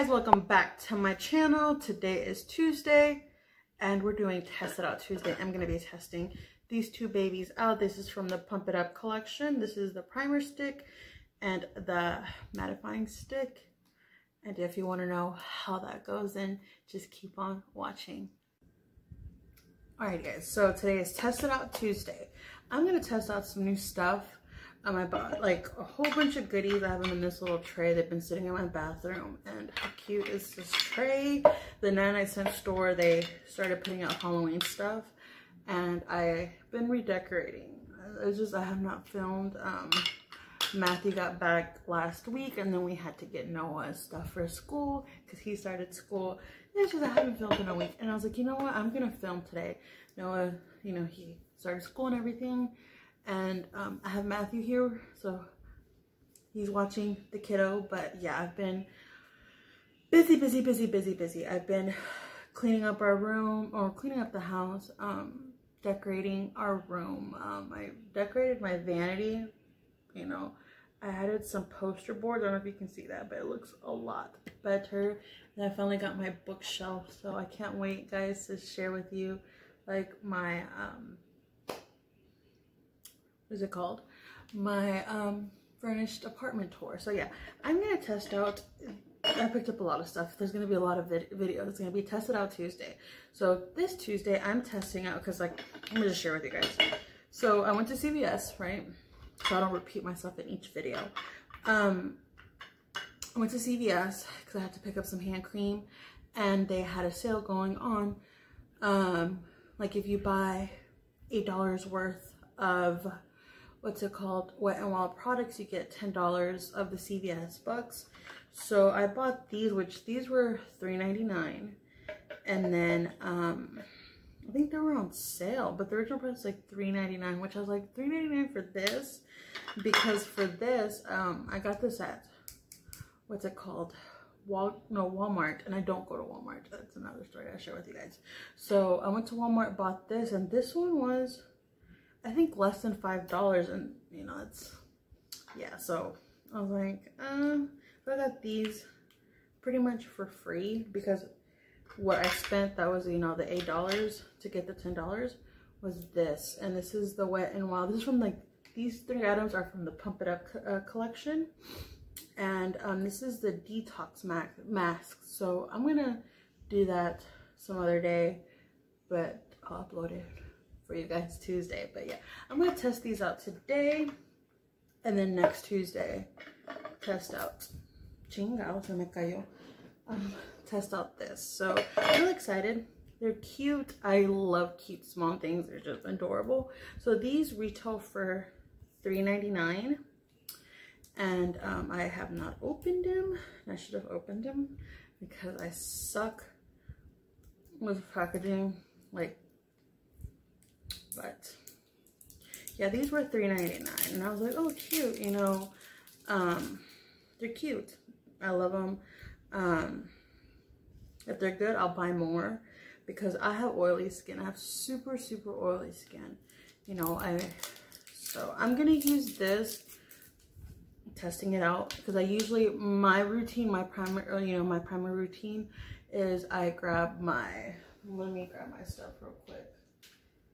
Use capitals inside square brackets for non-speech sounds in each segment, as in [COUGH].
guys, welcome back to my channel. Today is Tuesday and we're doing Test It Out Tuesday. I'm going to be testing these two babies out. This is from the Pump It Up collection. This is the primer stick and the mattifying stick. And if you want to know how that goes in, just keep on watching. Alright guys, so today is Test It Out Tuesday. I'm going to test out some new stuff um, I bought like a whole bunch of goodies. I have them in this little tray. They've been sitting in my bathroom. And how cute is this tray? The 99 cent store, they started putting out Halloween stuff. And I've been redecorating. It's just I have not filmed. Um, Matthew got back last week and then we had to get Noah stuff for school because he started school. It's just I haven't filmed in a week. And I was like, you know what? I'm going to film today. Noah, you know, he started school and everything and um, I have Matthew here, so he's watching the kiddo. But yeah, I've been busy, busy, busy, busy, busy. I've been cleaning up our room or cleaning up the house, um, decorating our room. Um, I decorated my vanity, you know. I added some poster boards. I don't know if you can see that, but it looks a lot better. And I finally got my bookshelf, so I can't wait, guys, to share with you like my um, what is it called? My um, furnished apartment tour. So yeah, I'm to test out, I picked up a lot of stuff. There's to be a lot of vid going to be tested out Tuesday. So this Tuesday, I'm testing out, because like, I'm to just share with you guys. So I went to CVS, right? So I don't repeat myself in each video. Um, I went to CVS because I had to pick up some hand cream and they had a sale going on. Um, like if you buy $8 worth of what's it called wet and wild products you get ten dollars of the cvs bucks. So i bought these which these were $3.99 and then um i think they were on sale but the original price was like $3.99 which i was like $3.99 for this? Because for this um i got this at what's it called Wal no Walmart and I don't go to Walmart. That's another story I share with you guys. So I went to Walmart bought this and this one was I think less than five dollars and you know it's yeah so I was like um I got these pretty much for free because what I spent that was you know the eight dollars to get the ten dollars was this and this is the wet and wild. This is from like these three items are from the pump it up uh, collection and um, this is the detox mask. So I'm gonna do that some other day but I'll upload it for you guys Tuesday. But yeah, I'm going to test these out today. And then next Tuesday, test out. Chingao, se me cayó. Um, test out this. So I'm really excited. They're cute. I love cute small things. They're just adorable. So these retail for $3.99. And um, I have not opened them. I should have opened them because I suck with packaging. Like but yeah, these were $3.99 and I was like, oh, cute, you know, um, they're cute. I love them. Um, if they're good, I'll buy more because I have oily skin. I have super, super oily skin. You know, I, so I'm going to use this testing it out because I usually, my routine, my primer, you know, my primer routine is I grab my, let me grab my stuff real quick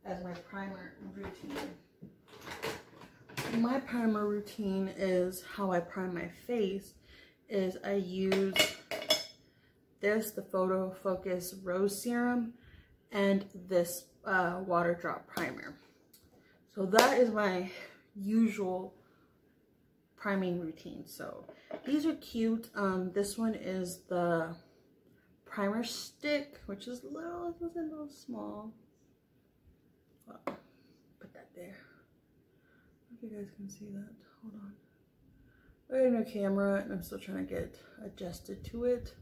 as my primer routine. My primer routine is how I prime my face is I use this, the Photo Focus Rose Serum, and this uh, Water Drop Primer. So that is my usual priming routine. So these are cute. Um, this one is the primer stick, which is little, it's a little small put that there. if you guys can see that. Hold on. I have no camera and I'm still trying to get adjusted to it.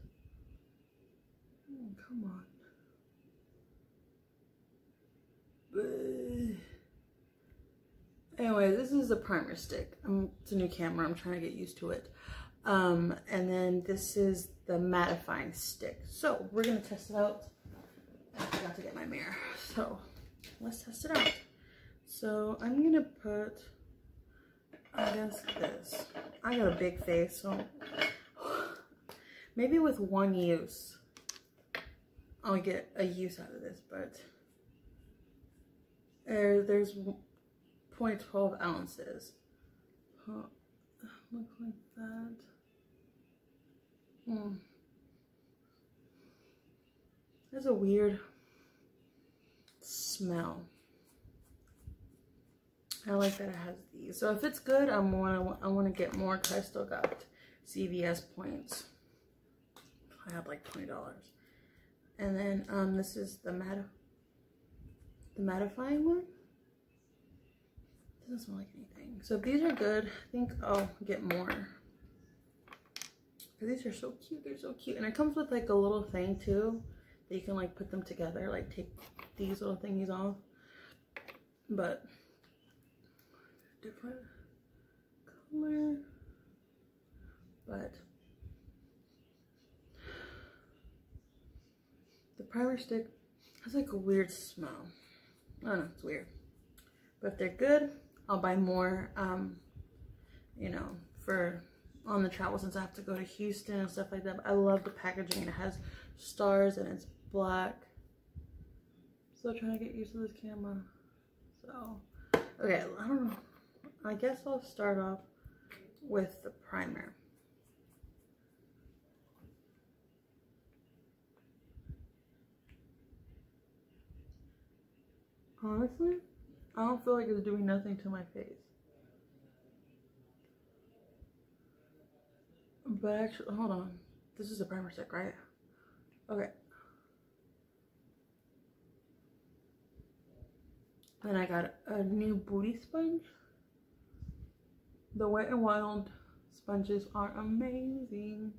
Oh, come on. Anyway, this is a primer stick. Um, it's a new camera. I'm trying to get used to it. Um, and then this is the mattifying stick. So we're going to test it out. I forgot to get my mirror. [LAUGHS] So let's test it out. So I'm gonna put, I guess this. I got a big face, so maybe with one use, I'll get a use out of this, but uh, there's 0.12 ounces. Look like that. Hmm. There's a weird smell. I like that it has these. So if it's good, I'm wanna I wanna get more because I still got CVS points. I have like twenty dollars. And then um this is the matte the mattifying one. Doesn't smell like anything. So if these are good, I think I'll get more. These are so cute. They're so cute. And it comes with like a little thing too. That you can like put them together. Like take these little thingies off. But different color. But the primer stick has like a weird smell. I don't know, it's weird. But if they're good, I'll buy more, um, you know, for on the travel since I have to go to Houston and stuff like that. But I love the packaging. It has stars and it's black. Still trying to get used to this camera. So, okay, I don't know. I guess I'll start off with the primer. Honestly, I don't feel like it's doing nothing to my face. But actually, hold on. This is a primer stick, right? Okay. Then I got a new booty sponge. The Wet n Wild sponges are amazing.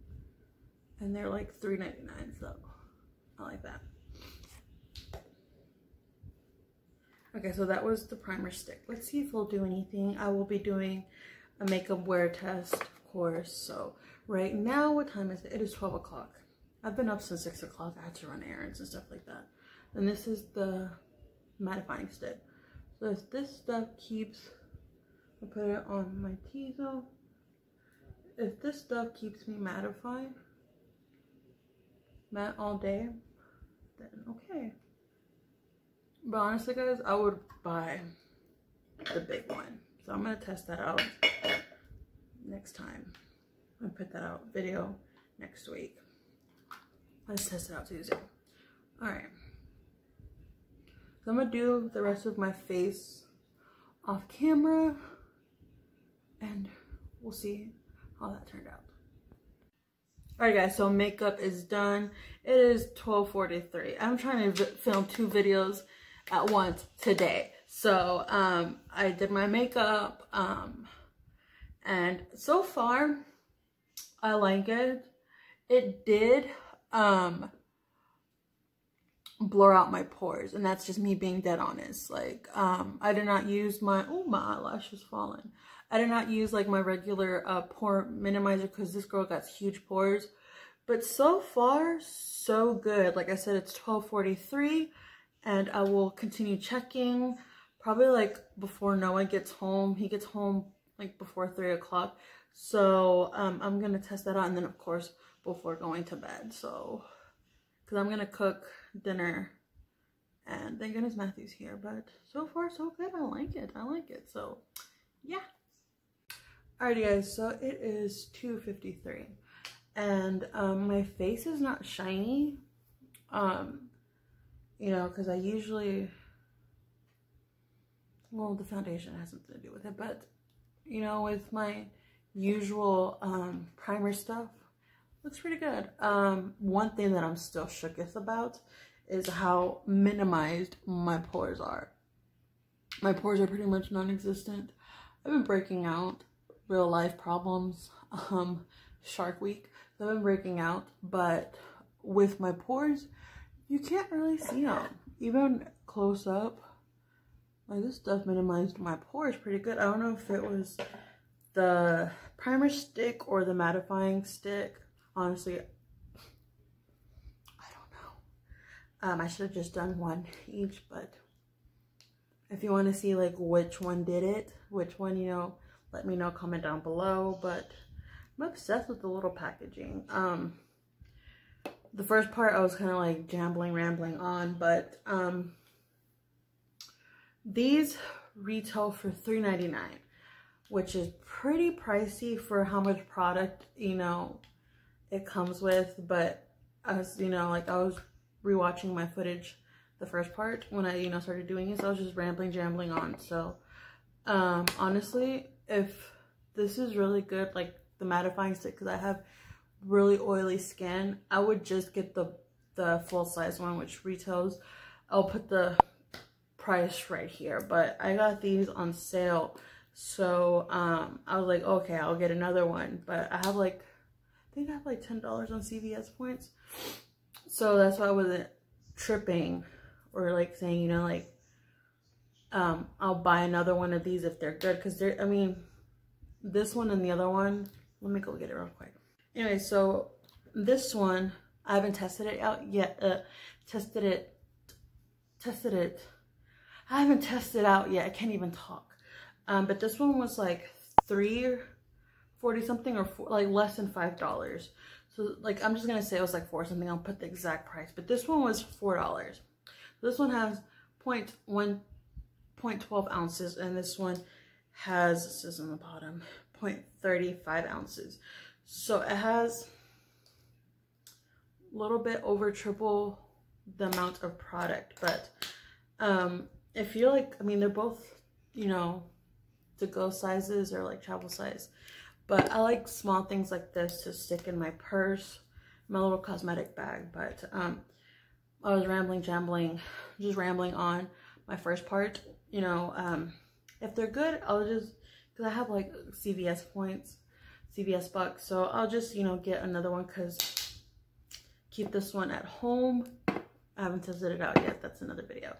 And they're like $3.99, so I like that. Okay, so that was the primer stick. Let's see if we'll do anything. I will be doing a makeup wear test, of course. So right now, what time is it? It is 12 o'clock. I've been up since 6 o'clock. I had to run errands and stuff like that. And this is the mattifying stick. So if this stuff keeps, I put it on my T-zone. If this stuff keeps me mattified, matte all day, then okay. But honestly, guys, I would buy the big one. So I'm to test that out next time. i put that out video next week. Let's test it out Tuesday. Alright. So I'm to do the rest of my face off camera. And we'll see how that turned out. Alright guys, so makeup is done. It is 12.43. I'm trying to film two videos at once today. So um, I did my makeup um, and so far I like it. It did um, blur out my pores and that's just me being dead honest. Like um, I did not use my, oh my eyelash is falling. I did not use like my regular uh, pore minimizer because this girl got huge pores. But so far, so good. Like I said, it's 1243 and I will continue checking probably like before Noah gets home. He gets home like before three o'clock. So um, I'm going to test that out. And then of course, before going to bed. So, cause I'm going to cook dinner and thank goodness Matthew's here. But so far so good. I like it. I like it. So yeah. Alrighty guys, so it is 2.53 and um, my face is not shiny. Um, you know, because I usually, well, the foundation has something to do with it, but, you know, with my usual um, primer stuff, looks pretty good. Um, one thing that I'm still shooketh about is how minimized my pores are. My pores are pretty much non-existent. I've been breaking out real life problems, um, Shark Week. So I've been breaking out, but with my pores, you can't really see them. Even close up, like this stuff minimized my pores pretty good. I don't know if it was the primer stick or the mattifying stick. Honestly, I don't know. Um, I should have just done one each, but if you want to see like which one did it, which one, you know, let me know, comment down below. But I'm obsessed with the little packaging. Um, the first part I was kind of like jambling, rambling on, but um, these retail for $3.99, which is pretty pricey for how much product, you know, it comes with. But as you know, like I was rewatching my footage, the first part when I, you know, started doing it, so I was just rambling, jambling on. So, um, honestly, if this is really good, like the mattifying stick, because I have really oily skin, I would just get the the full size one, which retails. I'll put the price right here, but I got these on sale. So um, I was like, okay, I'll get another one. But I have like, I think I have like $10 on CVS points. So that's why I wasn't tripping or like saying, you know, like, um, I'll buy another one of these if they're good. Because they're, I mean, this one and the other one, let me go get it real quick. Anyway, so this one, I haven't tested it out yet. Uh, tested it, tested it I haven't tested out yet. I can't even talk. Um, but this one was like three forty something or four, like less than five dollars. So like I'm just gonna say it was like four something. I'll put the exact price. But this one was four dollars. This one has point one point twelve ounces, and this one has this is on the bottom point thirty five ounces. So it has a little bit over triple the amount of product, but um I feel like, I mean, they're both, you know, to go sizes or like travel size. But I like small things like this to stick in my purse, my little cosmetic bag. But um, I was rambling, jambling, just rambling on my first part. You know, um, if they're good, I'll just, because I have like CVS points, CVS bucks. So I'll just, you know, get another one because keep this one at home. I haven't tested it out yet. That's another video.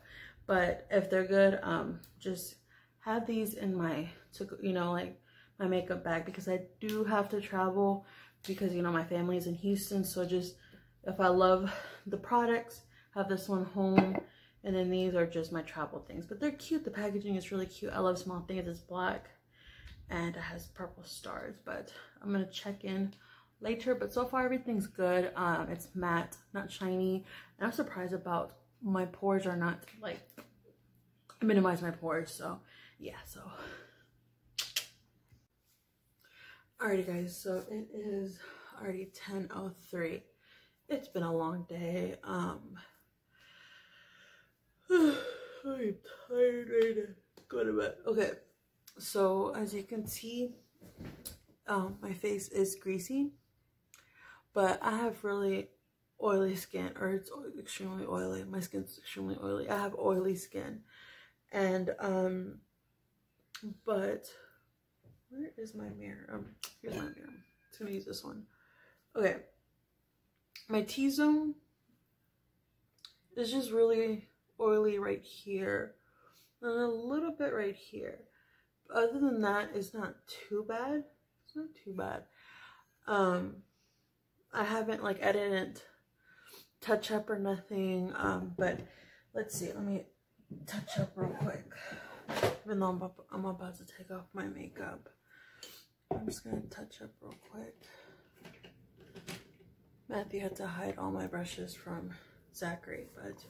But if they're good, um, just have these in my, to, you know, like my makeup bag because I do have to travel because, you know, my family is in Houston. So just, if I love the products, have this one home. And then these are just my travel things. But they're cute. The packaging is really cute. I love small things. It's black and it has purple stars. But I'm going to check in later. But so far, everything's good. Um, It's matte, not shiny. And I'm surprised about my pores are not like minimize my pores so yeah so alrighty guys so it is already 10:03 it's been a long day um [SIGHS] i'm tired ready to go to bed. Okay so as you can see um my face is greasy but i have really oily skin or it's extremely oily. My skin's extremely oily. I have oily skin and um but where is my mirror um here's my mirror it's gonna use this one okay my t-zone is just really oily right here and a little bit right here other than that it's not too bad it's not too bad um i haven't like i didn't touch up or nothing. Um, but let's see. Let me touch up real quick. Even though I'm, I'm about to take off my makeup. I'm just going to touch up real quick. Matthew had to hide all my brushes from Zachary. But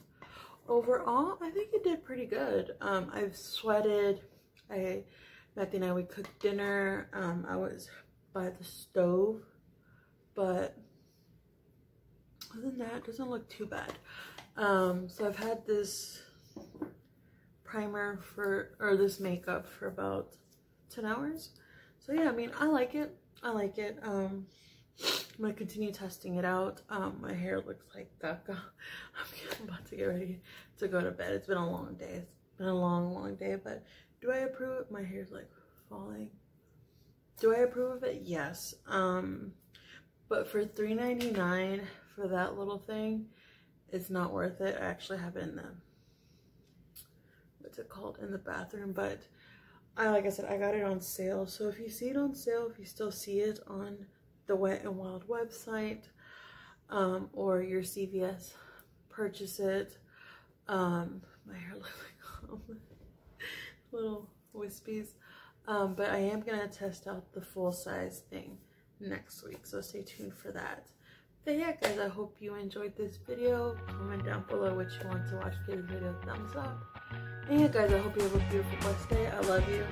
overall, I think it did pretty good. Um, I've sweated. I Matthew and I, we cooked dinner. Um, I was by the stove. But other than that, doesn't look too bad. Um, so I've had this primer for, or this makeup for about 10 hours. So yeah, I mean, I like it. I like it. Um, I'm to continue testing it out. Um, my hair looks like that. [LAUGHS] I'm about to get ready to go to bed. It's been a long day. It's been a long, long day, but do I approve? My hair's like falling. Do I approve of it? Yes. Um, but for $3.99 for that little thing, it's not worth it. I actually have it in the, what's it called, in the bathroom. But I, like I said, I got it on sale. So if you see it on sale, if you still see it on the Wet and Wild website um, or your CVS, purchase it. Um, my hair looks [LAUGHS] like little wispies. Um, but I am going to test out the full size thing next week. So stay tuned for that. But yeah, guys, I hope you enjoyed this video. Comment down below what you want to watch. Give this video a thumbs up. And yeah, guys, I hope you have a beautiful, blessed day. I love you.